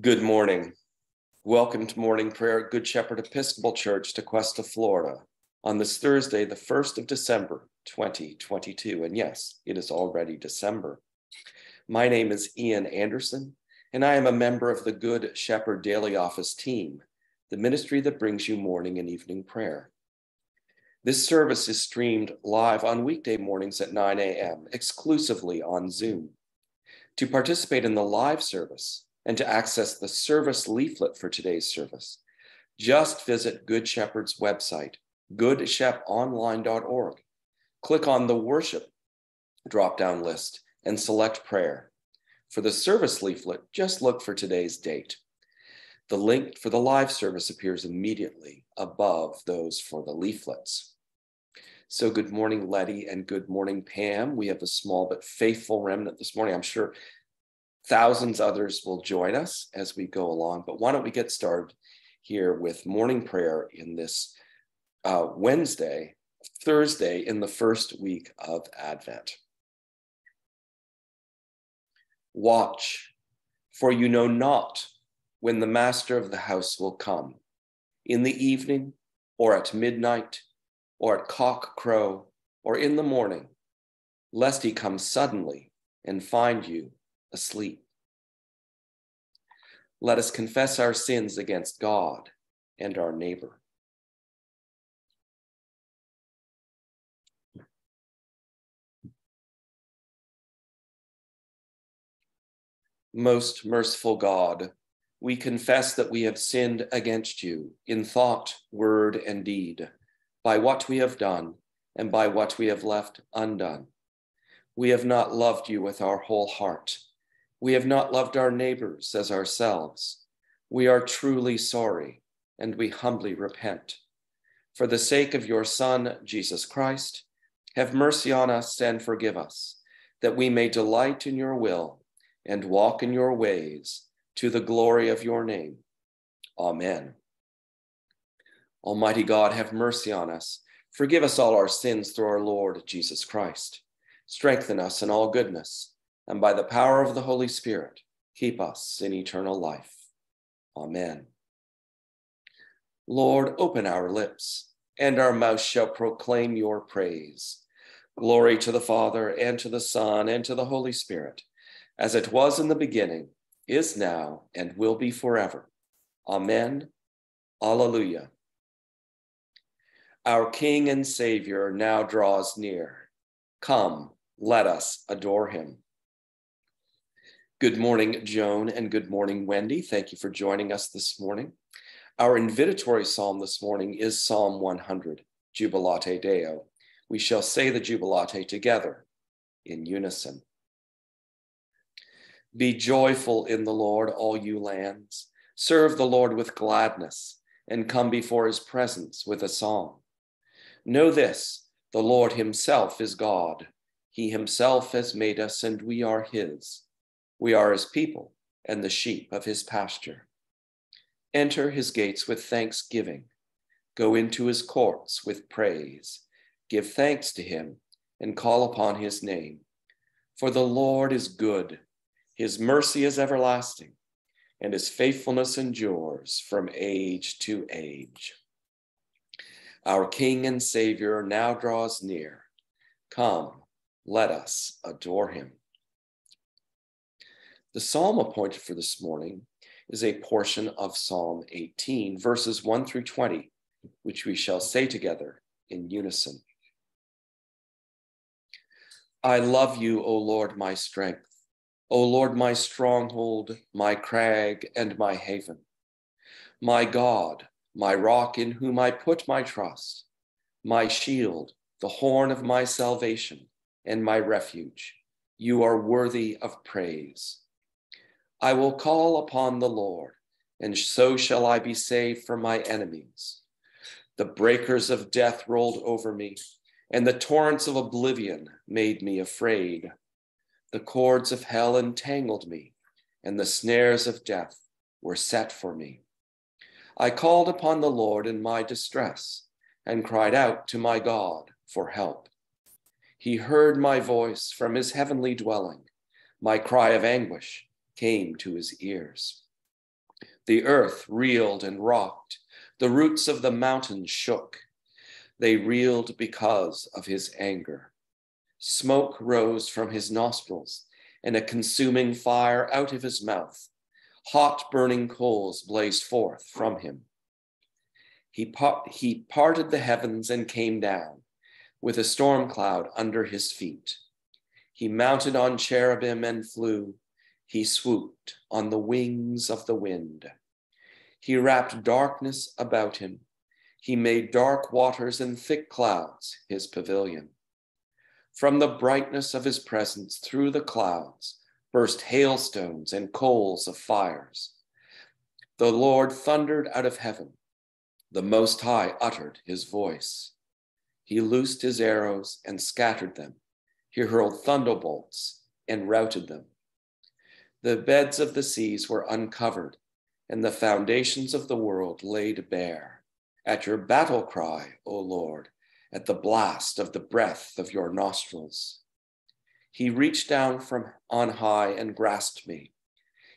Good morning. Welcome to morning prayer at Good Shepherd Episcopal Church, Tequesta, Florida, on this Thursday, the 1st of December, 2022. And yes, it is already December. My name is Ian Anderson, and I am a member of the Good Shepherd Daily Office team, the ministry that brings you morning and evening prayer. This service is streamed live on weekday mornings at 9 a.m., exclusively on Zoom. To participate in the live service, and to access the service leaflet for today's service, just visit Good Shepherd's website, goodsheponline.org. Click on the worship drop down list and select prayer. For the service leaflet, just look for today's date. The link for the live service appears immediately above those for the leaflets. So, good morning, Letty, and good morning, Pam. We have a small but faithful remnant this morning. I'm sure Thousands others will join us as we go along, but why don't we get started here with morning prayer in this uh, Wednesday, Thursday in the first week of Advent. Watch, for you know not when the master of the house will come, in the evening, or at midnight, or at cock crow, or in the morning, lest he come suddenly and find you asleep. Let us confess our sins against God and our neighbor. Most merciful God, we confess that we have sinned against you in thought, word, and deed, by what we have done and by what we have left undone. We have not loved you with our whole heart we have not loved our neighbors as ourselves. We are truly sorry and we humbly repent. For the sake of your Son, Jesus Christ, have mercy on us and forgive us, that we may delight in your will and walk in your ways to the glory of your name. Amen. Almighty God, have mercy on us. Forgive us all our sins through our Lord Jesus Christ. Strengthen us in all goodness and by the power of the Holy Spirit, keep us in eternal life. Amen. Lord, open our lips, and our mouth shall proclaim your praise. Glory to the Father, and to the Son, and to the Holy Spirit, as it was in the beginning, is now, and will be forever. Amen. Alleluia. Our King and Savior now draws near. Come, let us adore him. Good morning, Joan, and good morning, Wendy. Thank you for joining us this morning. Our invitatory psalm this morning is Psalm 100, Jubilate Deo. We shall say the Jubilate together in unison. Be joyful in the Lord, all you lands. Serve the Lord with gladness and come before his presence with a song. Know this the Lord himself is God. He himself has made us, and we are his. We are his people and the sheep of his pasture. Enter his gates with thanksgiving. Go into his courts with praise. Give thanks to him and call upon his name. For the Lord is good, his mercy is everlasting, and his faithfulness endures from age to age. Our King and Savior now draws near. Come, let us adore him. The psalm appointed for this morning is a portion of Psalm 18, verses 1 through 20, which we shall say together in unison. I love you, O Lord, my strength, O Lord, my stronghold, my crag, and my haven, my God, my rock in whom I put my trust, my shield, the horn of my salvation, and my refuge. You are worthy of praise. I will call upon the Lord, and so shall I be saved from my enemies. The breakers of death rolled over me, and the torrents of oblivion made me afraid. The cords of hell entangled me, and the snares of death were set for me. I called upon the Lord in my distress and cried out to my God for help. He heard my voice from his heavenly dwelling, my cry of anguish came to his ears. The earth reeled and rocked. The roots of the mountains shook. They reeled because of his anger. Smoke rose from his nostrils, and a consuming fire out of his mouth. Hot burning coals blazed forth from him. He, he parted the heavens and came down, with a storm cloud under his feet. He mounted on cherubim and flew. He swooped on the wings of the wind. He wrapped darkness about him. He made dark waters and thick clouds his pavilion. From the brightness of his presence through the clouds burst hailstones and coals of fires. The Lord thundered out of heaven. The Most High uttered his voice. He loosed his arrows and scattered them. He hurled thunderbolts and routed them. The beds of the seas were uncovered, and the foundations of the world laid bare. At your battle cry, O Lord, at the blast of the breath of your nostrils. He reached down from on high and grasped me.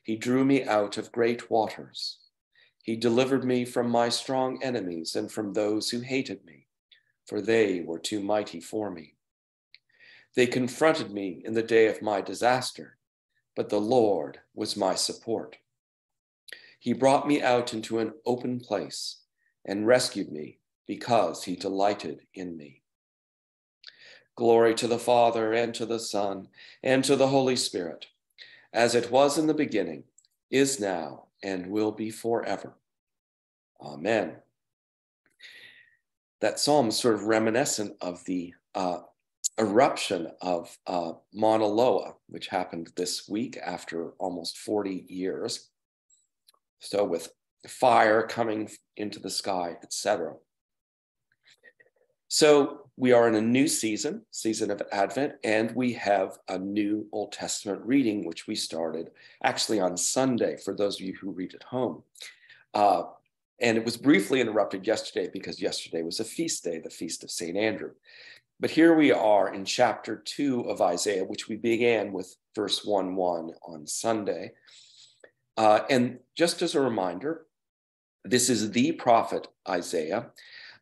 He drew me out of great waters. He delivered me from my strong enemies and from those who hated me, for they were too mighty for me. They confronted me in the day of my disaster, but the Lord was my support. He brought me out into an open place and rescued me because he delighted in me. Glory to the Father, and to the Son, and to the Holy Spirit, as it was in the beginning, is now, and will be forever. Amen. That psalm is sort of reminiscent of the uh, eruption of uh, Mauna Loa, which happened this week after almost 40 years. So, with fire coming into the sky, etc. So we are in a new season, season of Advent, and we have a new Old Testament reading, which we started actually on Sunday for those of you who read at home. Uh, and it was briefly interrupted yesterday because yesterday was a feast day, the feast of St. Andrew. But here we are in chapter two of Isaiah, which we began with verse 1 1 on Sunday. Uh, and just as a reminder, this is the prophet Isaiah.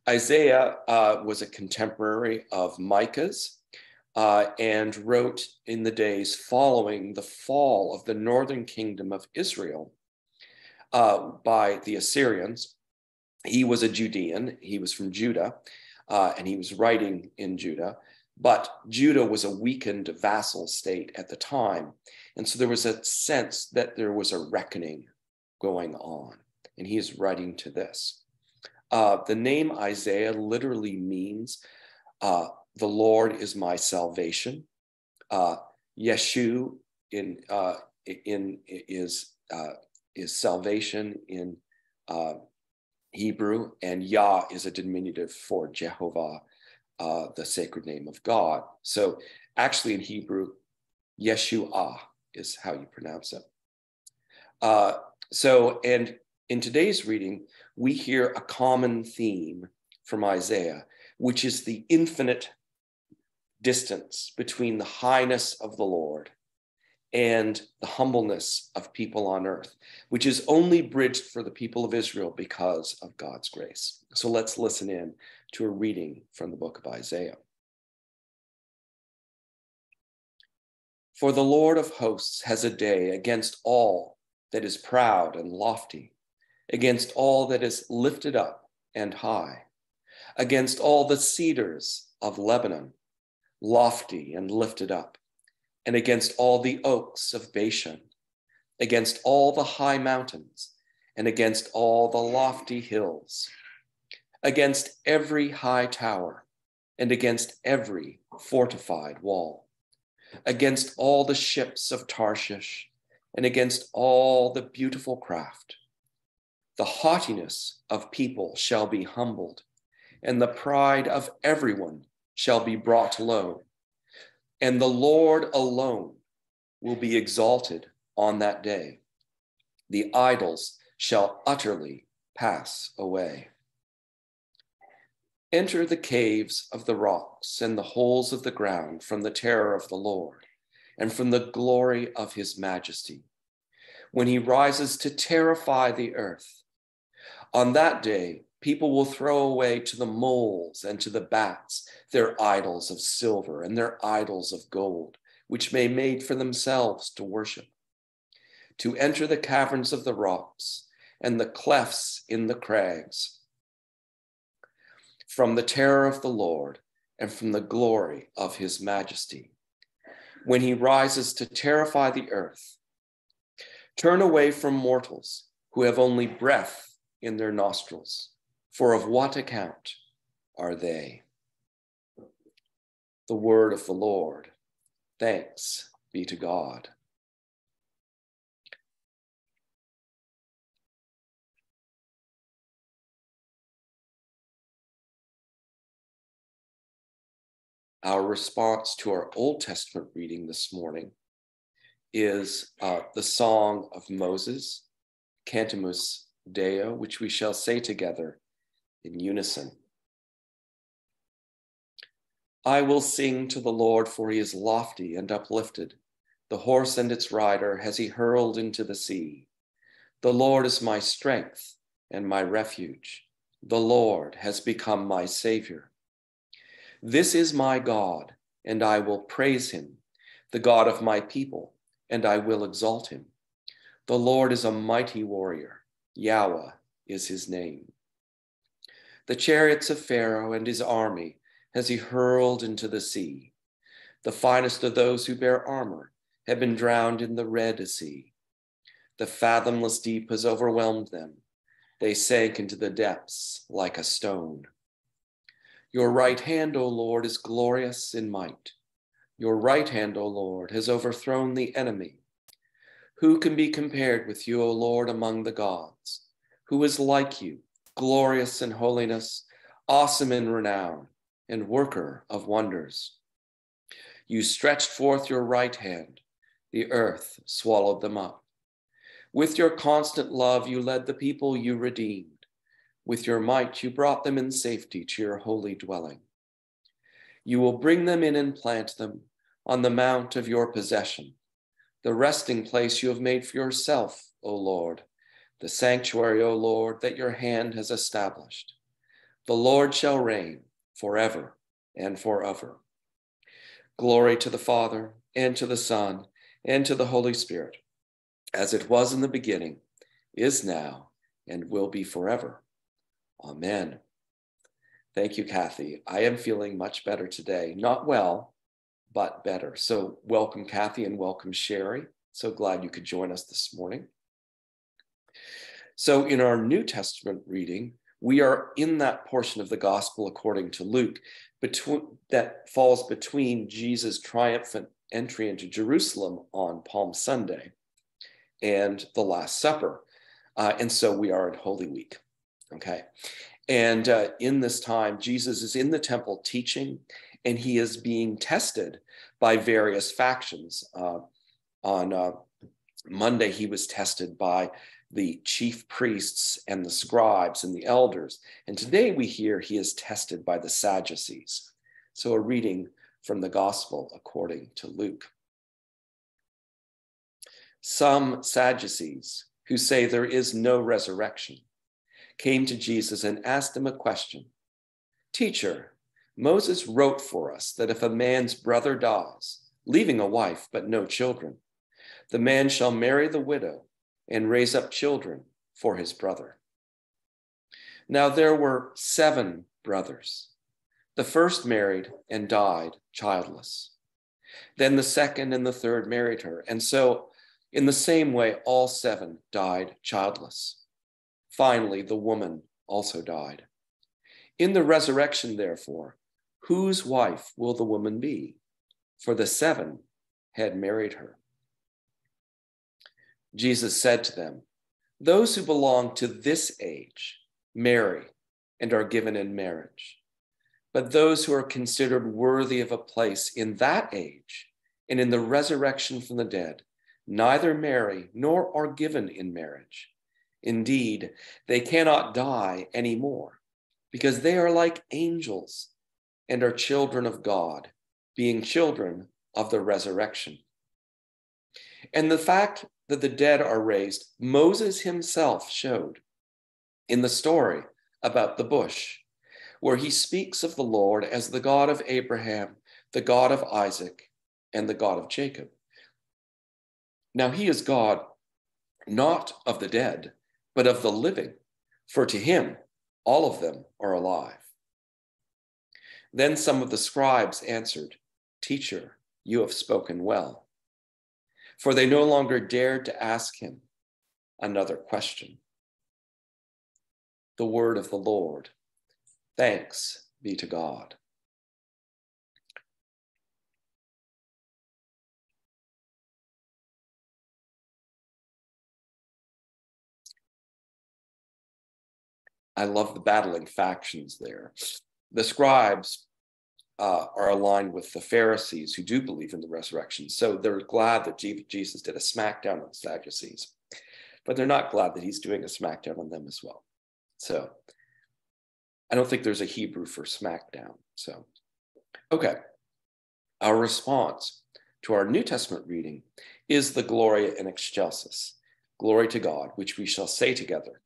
Isaiah uh, was a contemporary of Micah's uh, and wrote in the days following the fall of the northern kingdom of Israel uh, by the Assyrians. He was a Judean, he was from Judah, uh, and he was writing in Judah. But Judah was a weakened vassal state at the time. And so there was a sense that there was a reckoning going on. And he is writing to this. Uh, the name Isaiah literally means uh, the Lord is my salvation. Uh, Yeshu in uh, in is uh, is salvation in uh, Hebrew, and Yah is a diminutive for Jehovah, uh, the sacred name of God. So actually, in Hebrew, Yeshua is how you pronounce it. Uh, so, and in today's reading, we hear a common theme from Isaiah, which is the infinite distance between the highness of the Lord and the humbleness of people on earth, which is only bridged for the people of Israel because of God's grace. So let's listen in to a reading from the book of Isaiah. For the Lord of hosts has a day against all that is proud and lofty against all that is lifted up and high, against all the cedars of Lebanon, lofty and lifted up, and against all the oaks of Bashan, against all the high mountains, and against all the lofty hills, against every high tower, and against every fortified wall, against all the ships of Tarshish, and against all the beautiful craft the haughtiness of people shall be humbled, and the pride of everyone shall be brought low. And the Lord alone will be exalted on that day. The idols shall utterly pass away. Enter the caves of the rocks and the holes of the ground from the terror of the Lord and from the glory of his majesty. when he rises to terrify the earth. On that day, people will throw away to the moles and to the bats their idols of silver and their idols of gold, which they made for themselves to worship, to enter the caverns of the rocks and the clefts in the crags. From the terror of the Lord and from the glory of his majesty. When he rises to terrify the earth, turn away from mortals who have only breath in their nostrils, for of what account are they? The word of the Lord. Thanks be to God. Our response to our Old Testament reading this morning is uh, the Song of Moses, Cantemus Deo, which we shall say together in unison. I will sing to the Lord, for he is lofty and uplifted. The horse and its rider has he hurled into the sea. The Lord is my strength and my refuge. The Lord has become my Savior. This is my God, and I will praise him, the God of my people, and I will exalt him. The Lord is a mighty warrior. Yahweh is his name. The chariots of Pharaoh and his army has he hurled into the sea. The finest of those who bear armor have been drowned in the Red Sea. The fathomless deep has overwhelmed them. They sank into the depths like a stone. Your right hand, O Lord, is glorious in might. Your right hand, O Lord, has overthrown the enemy. Who can be compared with you, O Lord, among the gods? Who is like you, glorious in holiness, awesome in renown, and worker of wonders? You stretched forth your right hand, the earth swallowed them up. With your constant love, you led the people you redeemed. With your might, you brought them in safety to your holy dwelling. You will bring them in and plant them on the mount of your possession, the resting place you have made for yourself, O Lord, the sanctuary, O Lord, that your hand has established. The Lord shall reign forever and forever. Glory to the Father, and to the Son, and to the Holy Spirit, as it was in the beginning, is now, and will be forever. Amen. Thank you, Kathy. I am feeling much better today. Not well, but better. So, welcome, Kathy, and welcome, Sherry. So glad you could join us this morning. So, in our New Testament reading, we are in that portion of the gospel according to Luke between, that falls between Jesus' triumphant entry into Jerusalem on Palm Sunday and the Last Supper. Uh, and so we are in Holy Week. Okay. And uh, in this time, Jesus is in the temple teaching, and he is being tested by various factions. Uh, on uh, Monday, he was tested by the chief priests and the scribes and the elders. And today we hear he is tested by the Sadducees. So, a reading from the Gospel according to Luke. Some Sadducees who say there is no resurrection came to Jesus and asked him a question Teacher, Moses wrote for us that if a man's brother dies, leaving a wife but no children, the man shall marry the widow and raise up children for his brother. Now there were seven brothers. The first married and died childless. Then the second and the third married her. And so, in the same way, all seven died childless. Finally, the woman also died. In the resurrection, therefore, whose wife will the woman be? For the seven had married her. Jesus said to them, Those who belong to this age marry and are given in marriage. But those who are considered worthy of a place in that age and in the resurrection from the dead neither marry nor are given in marriage Indeed, they cannot die anymore because they are like angels and are children of God, being children of the resurrection. And the fact that the dead are raised, Moses himself showed in the story about the bush, where he speaks of the Lord as the God of Abraham, the God of Isaac, and the God of Jacob. Now he is God not of the dead, but of the living, for to him all of them are alive. Then some of the scribes answered, Teacher, you have spoken well. For they no longer dared to ask him another question. The word of the Lord. Thanks be to God. I love the battling factions there. The scribes uh, are aligned with the Pharisees who do believe in the resurrection. So they're glad that Jesus did a smackdown on the Sadducees, but they're not glad that he's doing a smackdown on them as well. So I don't think there's a Hebrew for smackdown. So, okay. Our response to our New Testament reading is the Gloria in Excelsis, glory to God, which we shall say together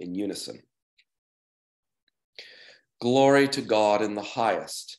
in unison. Glory to God in the highest,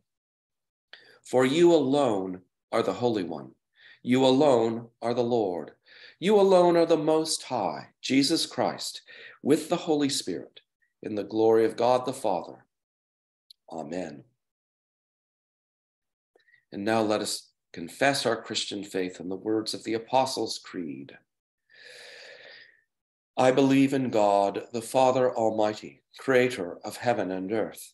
For you alone are the Holy One. You alone are the Lord. You alone are the Most High, Jesus Christ, with the Holy Spirit, in the glory of God the Father. Amen. And now let us confess our Christian faith in the words of the Apostles' Creed. I believe in God, the Father Almighty, creator of heaven and earth.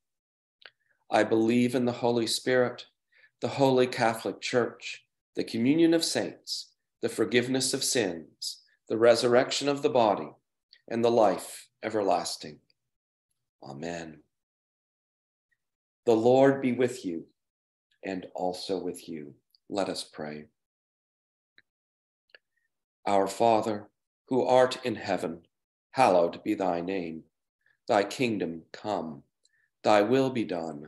I believe in the Holy Spirit, the Holy Catholic Church, the communion of saints, the forgiveness of sins, the resurrection of the body, and the life everlasting. Amen. The Lord be with you and also with you. Let us pray. Our Father, who art in heaven, hallowed be thy name. Thy kingdom come, thy will be done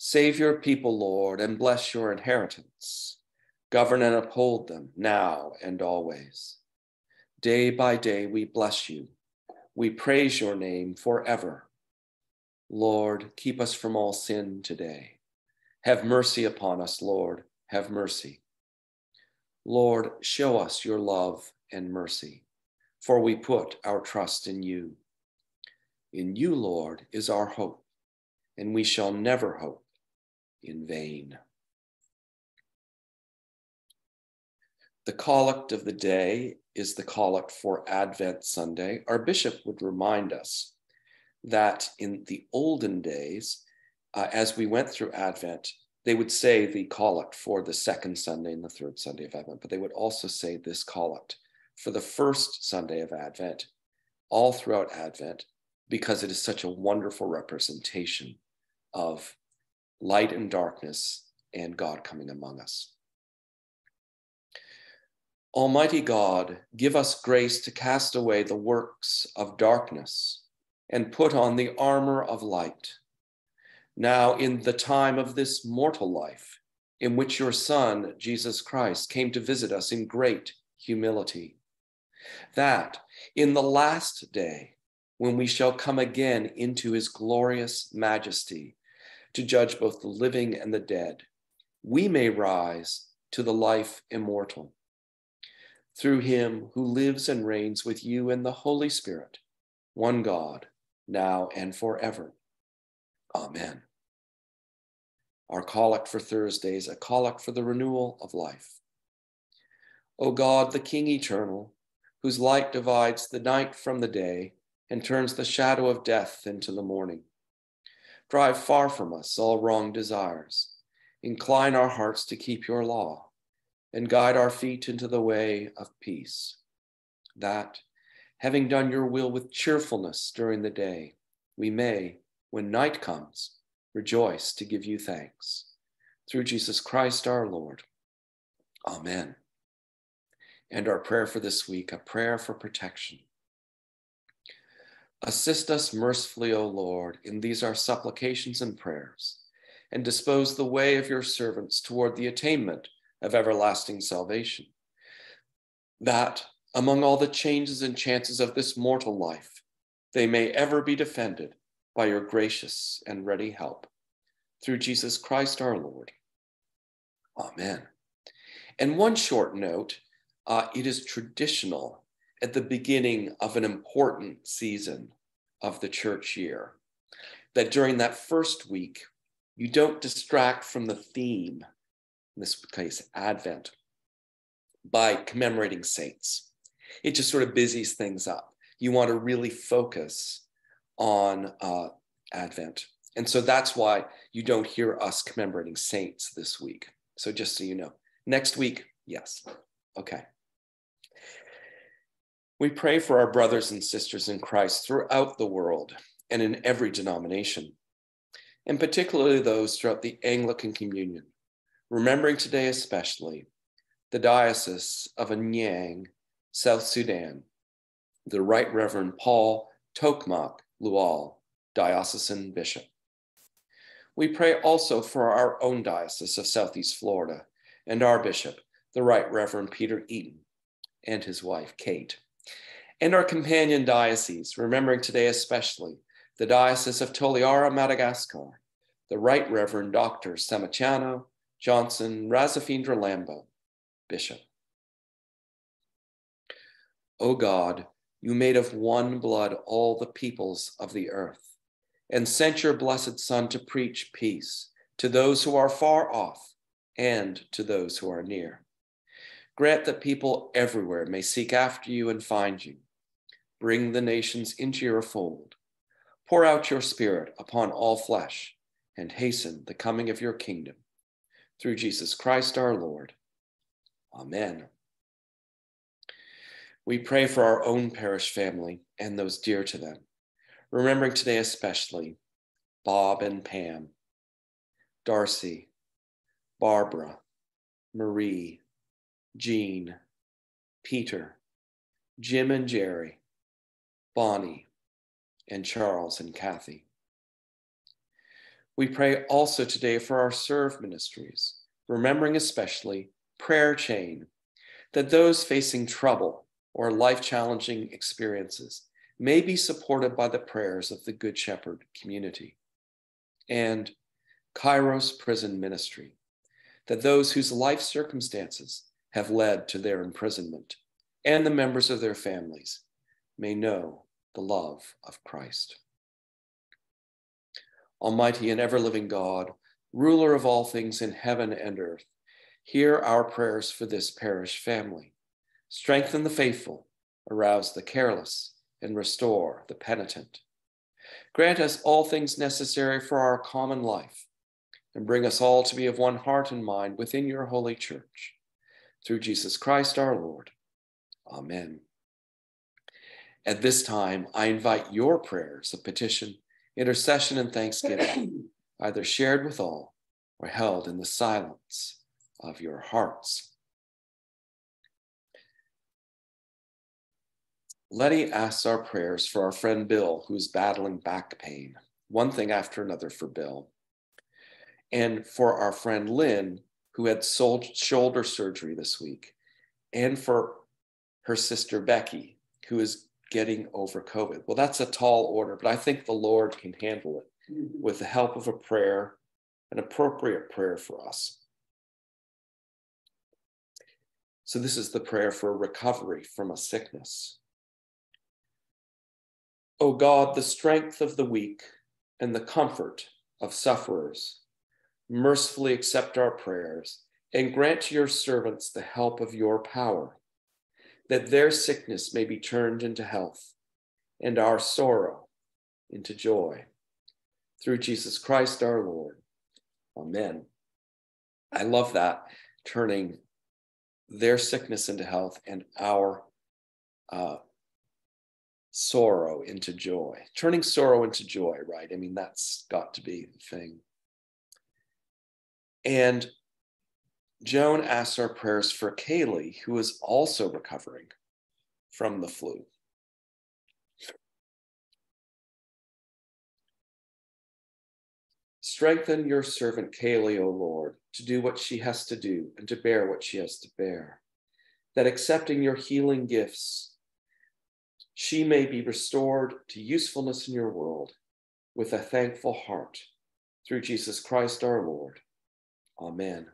Save your people, Lord, and bless your inheritance. Govern and uphold them now and always. Day by day we bless you. We praise your name forever. Lord, keep us from all sin today. Have mercy upon us, Lord. Have mercy. Lord, show us your love and mercy, for we put our trust in you. In you, Lord, is our hope, and we shall never hope in vain. The collect of the day is the collect for Advent Sunday. Our bishop would remind us that in the olden days, uh, as we went through Advent, they would say the collect for the second Sunday and the third Sunday of Advent, but they would also say this collect for the first Sunday of Advent, all throughout Advent, because it is such a wonderful representation of light and darkness, and God coming among us. Almighty God, give us grace to cast away the works of darkness and put on the armor of light. Now, in the time of this mortal life, in which your Son, Jesus Christ, came to visit us in great humility, that in the last day, when we shall come again into his glorious majesty to judge both the living and the dead, we may rise to the life immortal. Through him who lives and reigns with you in the Holy Spirit, one God, now and forever. Amen. Our collect for Thursday is a collect for the renewal of life. O God, the King eternal, whose light divides the night from the day and turns the shadow of death into the morning. Drive far from us all wrong desires. Incline our hearts to keep your law and guide our feet into the way of peace. That, having done your will with cheerfulness during the day, we may, when night comes, rejoice to give you thanks. Through Jesus Christ our Lord. Amen. And our prayer for this week, a prayer for protection. Assist us mercifully, O Lord, in these our supplications and prayers, and dispose the way of your servants toward the attainment of everlasting salvation. That, among all the changes and chances of this mortal life, they may ever be defended by your gracious and ready help. Through Jesus Christ our Lord. Amen. And one short note uh, it is traditional at the beginning of an important season of the church year that during that first week, you don't distract from the theme, in this case, Advent, by commemorating saints. It just sort of busies things up. You want to really focus on uh, Advent. And so that's why you don't hear us commemorating saints this week. So just so you know, next week, yes. Okay. We pray for our brothers and sisters in Christ throughout the world and in every denomination, and particularly those throughout the Anglican Communion, remembering today especially the Diocese of Anyang, South Sudan, the Right Reverend Paul Tokmak Lual, Diocesan Bishop. We pray also for our own Diocese of Southeast Florida and our Bishop, the Right Reverend Peter Eaton, and his wife, Kate and our companion dioceses, remembering today especially the Diocese of Toliara, Madagascar, the Right Reverend Dr. Samitiana Johnson Razafindralambo, Bishop. O God, you made of one blood all the peoples of the earth, and sent your blessed Son to preach peace to those who are far off and to those who are near. Grant that people everywhere may seek after you and find you Bring the nations into your fold. Pour out your spirit upon all flesh and hasten the coming of your kingdom. Through Jesus Christ our Lord. Amen. We pray for our own parish family and those dear to them, remembering today especially Bob and Pam, Darcy, Barbara, Marie, Jean, Peter, Jim and Jerry, Bonnie, and Charles and Kathy. We pray also today for our serve ministries, remembering especially Prayer Chain, that those facing trouble or life challenging experiences may be supported by the prayers of the Good Shepherd community. And Kairos Prison Ministry, that those whose life circumstances have led to their imprisonment and the members of their families may know the love of Christ. Almighty and ever living God, ruler of all things in heaven and earth, hear our prayers for this parish family. Strengthen the faithful, arouse the careless, and restore the penitent. Grant us all things necessary for our common life, and bring us all to be of one heart and mind within your holy church. Through Jesus Christ our Lord. Amen. At this time, I invite your prayers of petition, intercession, and thanksgiving, either shared with all or held in the silence of your hearts. Letty asks our prayers for our friend Bill, who's battling back pain, one thing after another for Bill, and for our friend Lynn, who had shoulder surgery this week, and for her sister Becky, who is getting over COVID. Well, that's a tall order, but I think the Lord can handle it mm-hmm. with the help of a prayer, an appropriate prayer for us. So, this is the prayer for recovery from a sickness. O God, the strength of the weak and the comfort of sufferers, mercifully accept our prayers and grant to your servants the help of your power, that their sickness may be turned into health and our sorrow into joy. Through Jesus Christ our Lord. Amen. I love that, turning their sickness into health and our uh, sorrow into joy. Turning sorrow into joy, right? I mean, that's got to be the thing. And Joan asks our prayers for Kailei, who is also recovering from the flu. Strengthen your servant Kailei, O Lord, to do what she has to do and to bear what she has to bear, that accepting your healing gifts, she may be restored to usefulness in your world with a thankful heart through Jesus Christ our Lord. Amen.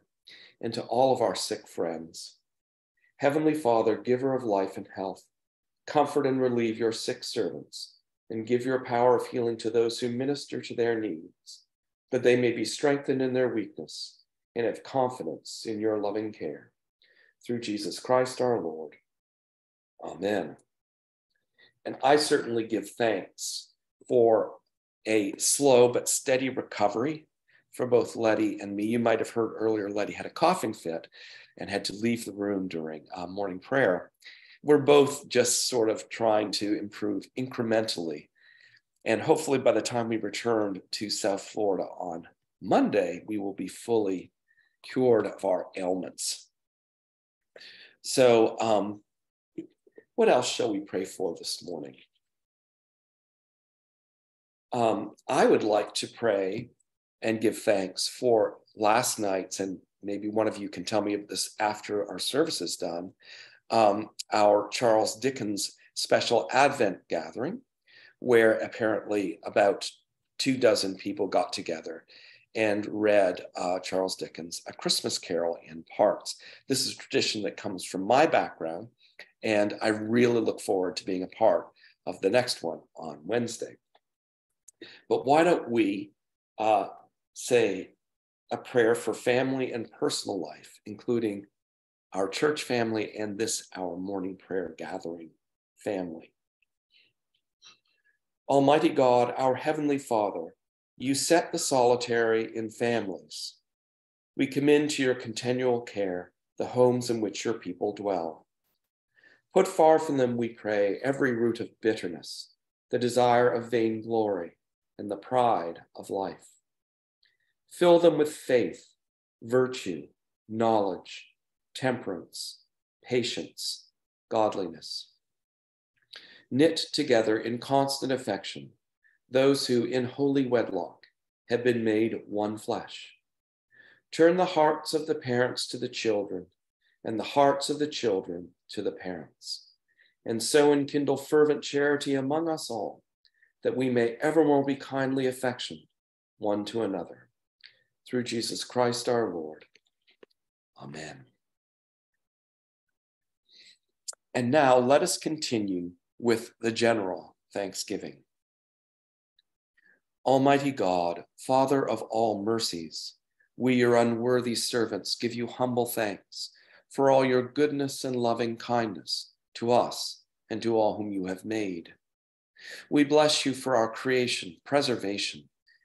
And to all of our sick friends, Heavenly Father, giver of life and health, comfort and relieve your sick servants, and give your power of healing to those who minister to their needs, that they may be strengthened in their weakness and have confidence in your loving care. Through Jesus Christ our Lord. Amen. And I certainly give thanks for a slow but steady recovery for both Letty and me. You might have heard earlier, Letty had a coughing fit and had to leave the room during uh, morning prayer. We're both just sort of trying to improve incrementally. And hopefully, by the time we return to South Florida on Monday, we will be fully cured of our ailments. So, um, what else shall we pray for this morning? Um, I would like to pray and give thanks for last night's, and maybe one of you can tell me of this after our service is done, um, our Charles Dickens special Advent gathering, where apparently about two dozen people got together and read uh, Charles Dickens' A Christmas Carol in parts. This is a tradition that comes from my background, and I really look forward to being a part of the next one on Wednesday. But why don't we uh, say a prayer for family and personal life, including our church family and this, our morning prayer gathering family. Almighty God, our Heavenly Father, you set the solitary in families. We commend to your continual care the homes in which your people dwell. Put far from them, we pray, every root of bitterness, the desire of vain glory, and the pride of life. Fill them with faith, virtue, knowledge, temperance, patience, godliness. Knit together in constant affection those who in holy wedlock have been made one flesh. Turn the hearts of the parents to the children, and the hearts of the children to the parents, and so enkindle fervent charity among us all, that we may evermore be kindly affectioned one to another through Jesus Christ our Lord. Amen. And now let us continue with the general thanksgiving. Almighty God, Father of all mercies, we, your unworthy servants, give you humble thanks for all your goodness and loving kindness to us and to all whom you have made. We bless you for our creation, preservation,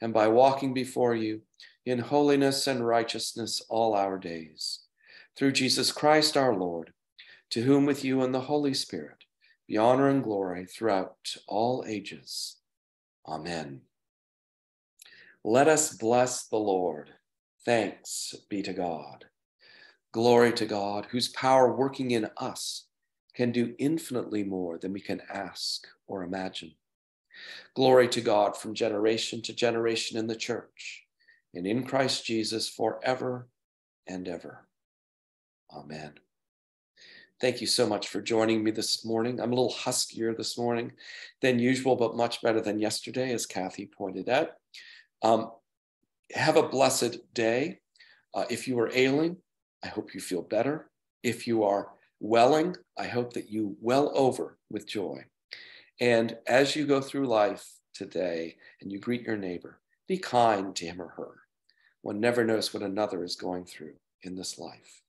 and by walking before you in holiness and righteousness all our days. Through Jesus Christ our Lord, to whom with you and the Holy Spirit be honor and glory throughout all ages. Amen. Let us bless the Lord. Thanks be to God. Glory to God, whose power working in us can do infinitely more than we can ask or imagine. Glory to God from generation to generation in the church and in Christ Jesus forever and ever. Amen. Thank you so much for joining me this morning. I'm a little huskier this morning than usual, but much better than yesterday, as Kathy pointed out. Um, have a blessed day. Uh, if you are ailing, I hope you feel better. If you are welling, I hope that you well over with joy. And as you go through life today and you greet your neighbor, be kind to him or her. One never knows what another is going through in this life.